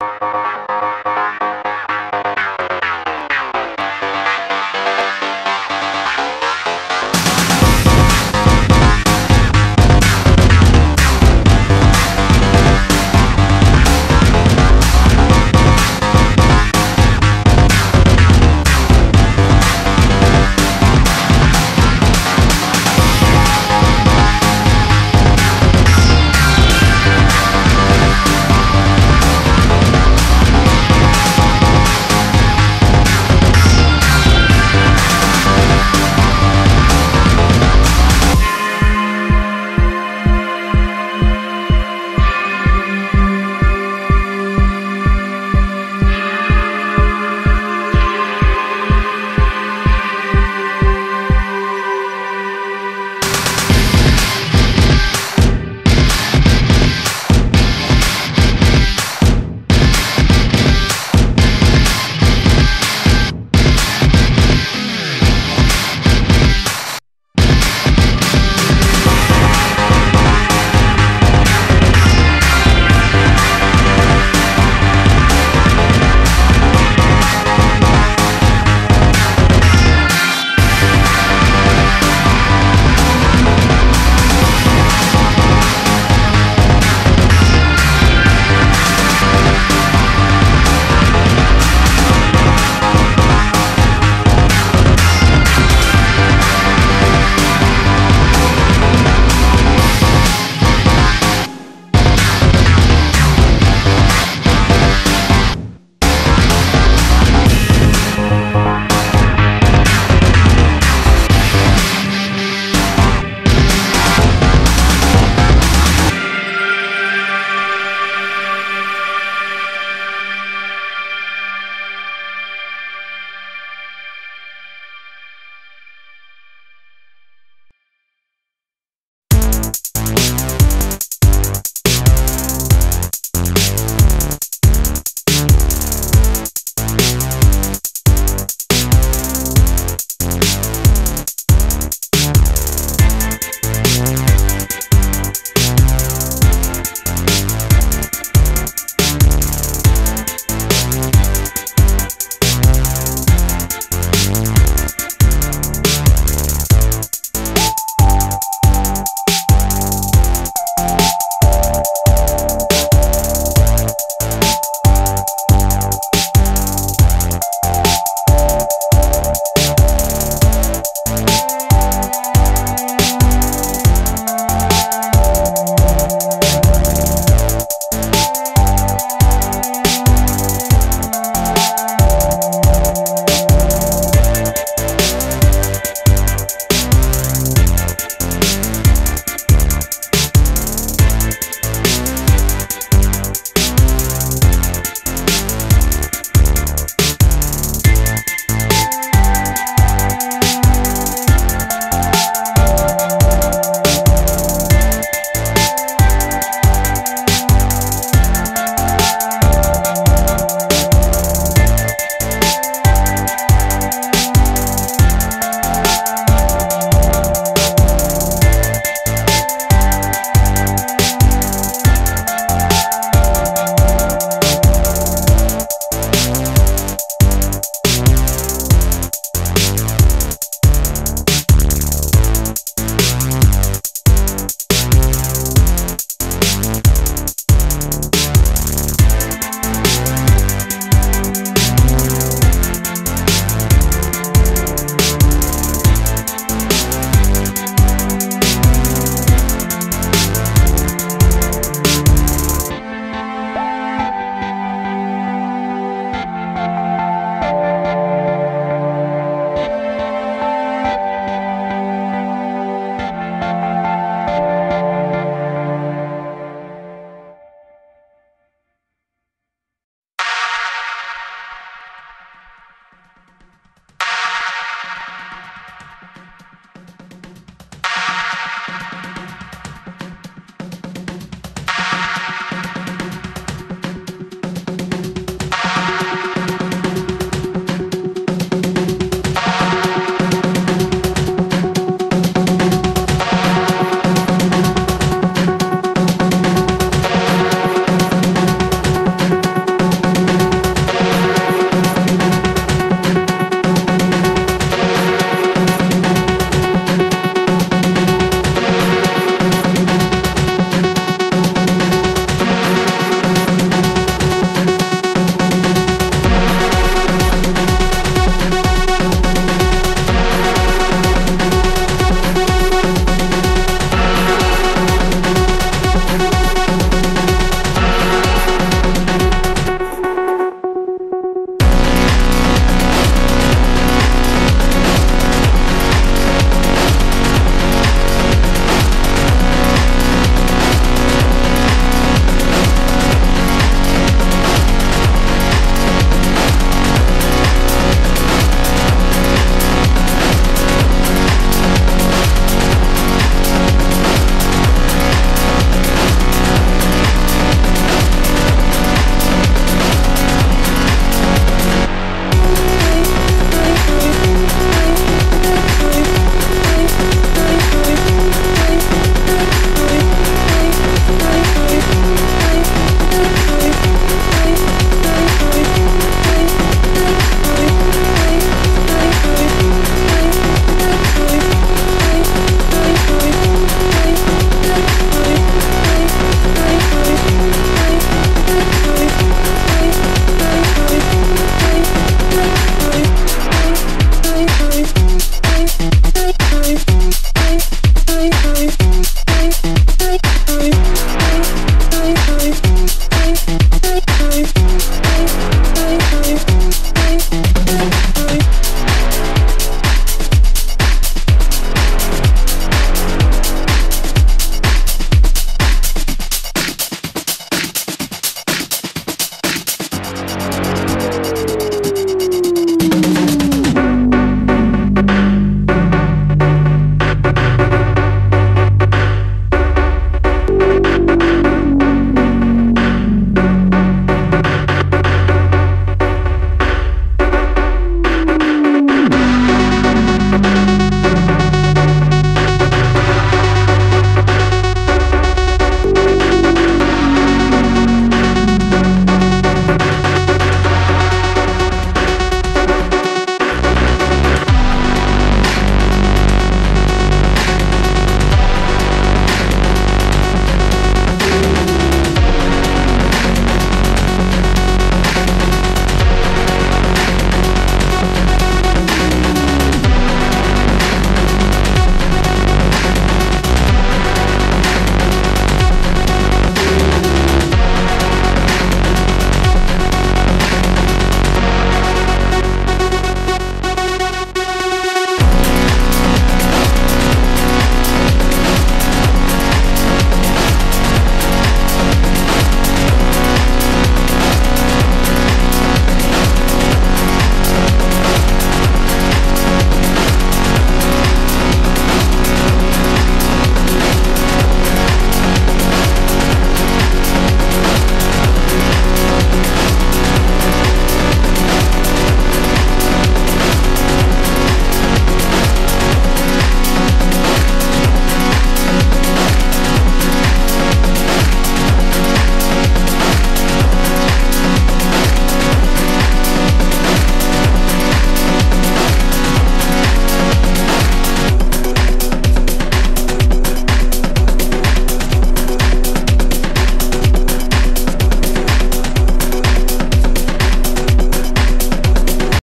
you